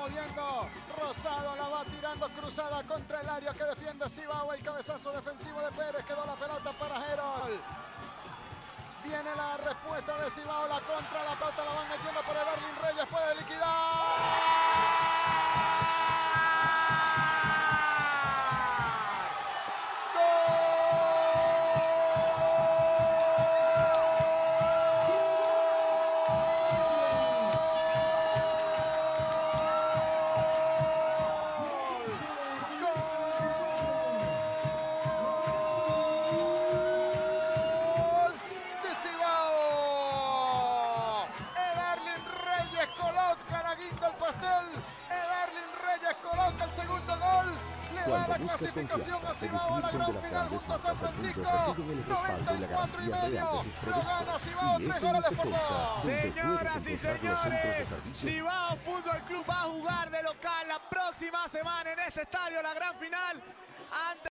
moviendo. Rosado la va tirando cruzada contra el área que defiende Cibao. El cabezazo defensivo de Pérez. Quedó la pelota para Gerol. Viene la respuesta de Cibao. La contra. La pelota la van metiendo por el Cuando la clasificación a Cibao a la gran final junto a San Francisco. marcas reciben el respaldo y la 94 y medio. Lo gana. Cibao Y 3 es goles en por Defensa, dos. donde Señoras y señores, Cibao Fútbol Club va a jugar de local la próxima semana en este estadio, la gran final. Ante